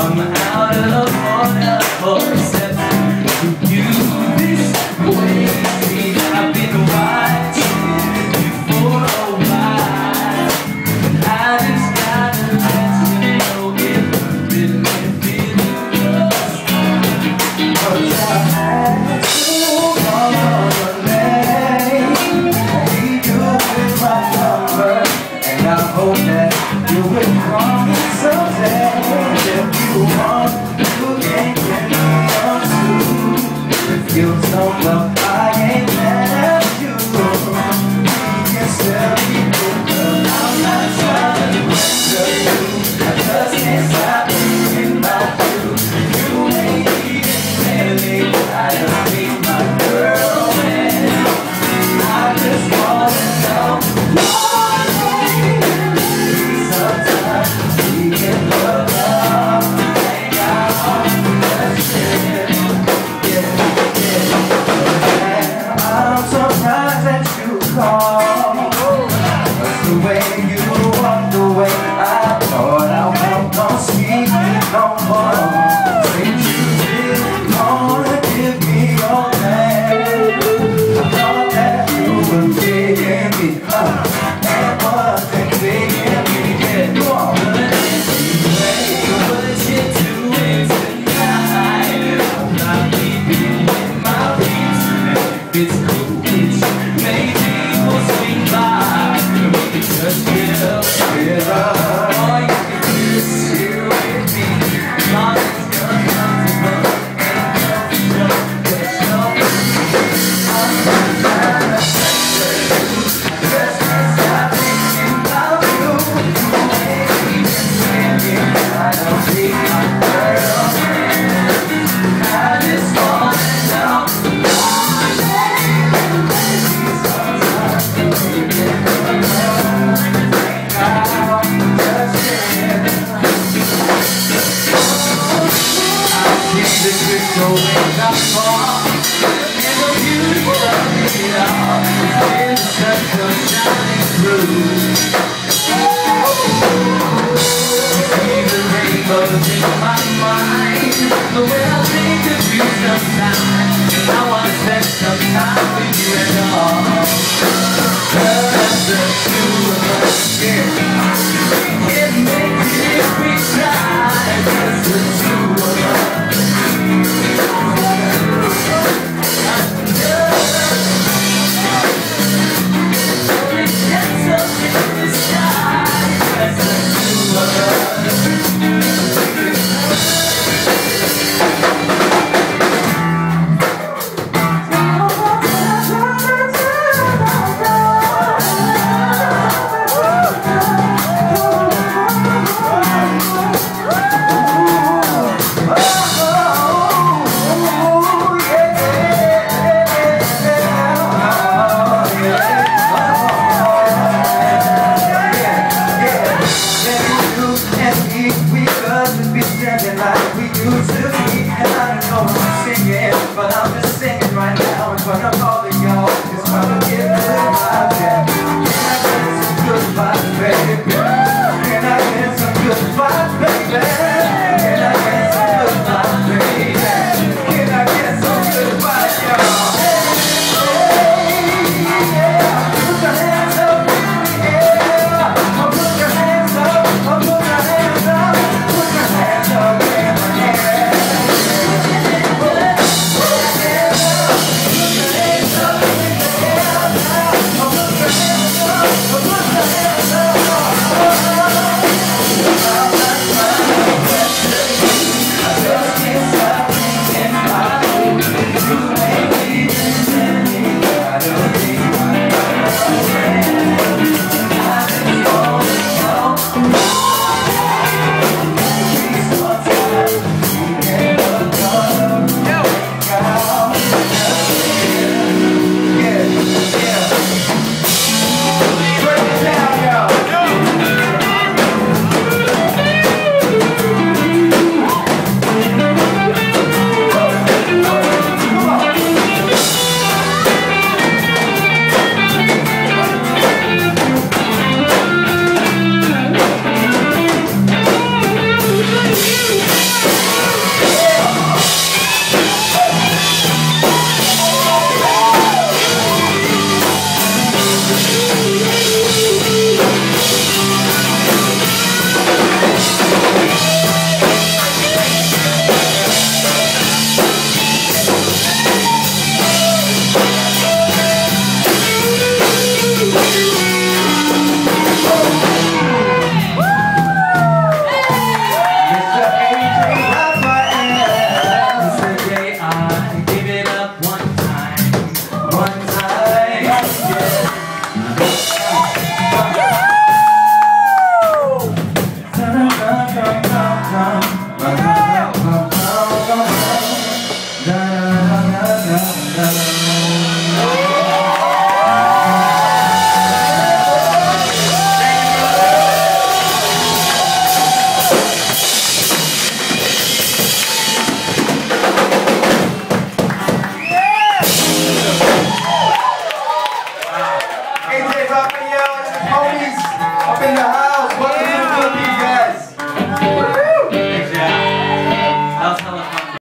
on. the 나 myself realize but I'm just singing right now in front of all of you at all Just wanna get good.